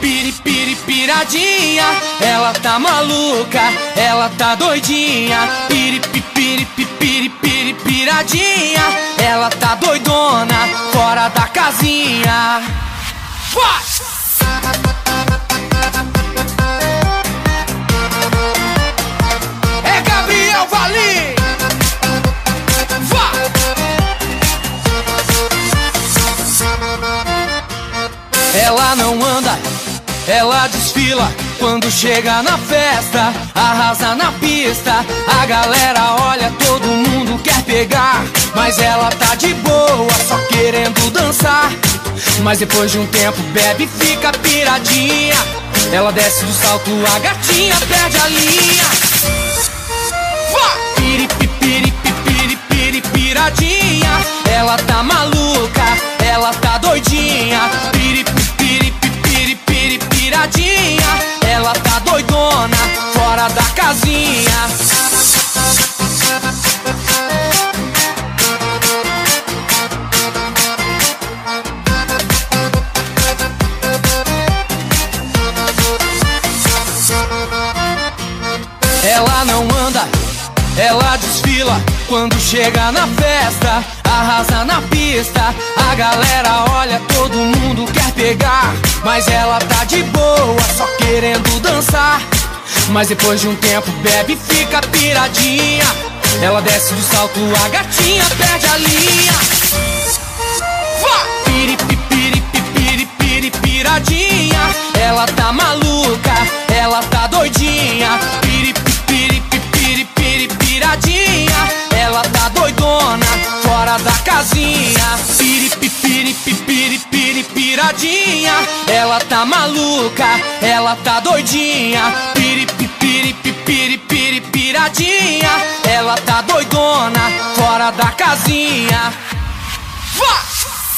Piripiri, piradinha, ela tá maluca, ela tá doidinha. Piripiri, piripiri, piradinha, ela tá doidona, fora da casinha. Vai! Ela não anda, ela desfila quando chega na festa, arrasa na pista. A galera olha, todo mundo quer pegar, mas ela tá de boa, só querendo dançar. Mas depois de um tempo bebe e fica piradinha. Ela desce do salto, a gatinha perde a linha. Ela não anda, ela desfila quando chega na festa, arrasa na pista. A galera olha, todo mundo quer pegar, mas ela tá de boa, só querendo. Mas depois de um tempo bebe e fica piradinha. Ela desce do salto, a gatinha perde a linha. Vá! Piri, piri, piri, piri, piradinha. Ela tá maluca, ela tá doidinha. Piri, piri, piri, piri, piradinha. Ela tá doidona, fora da casinha. Piradinha. Ela tá maluca, ela tá doidinha. Piri, piri, piri, piri, piradinha. Ela tá doidona, fora da casinha. Vá!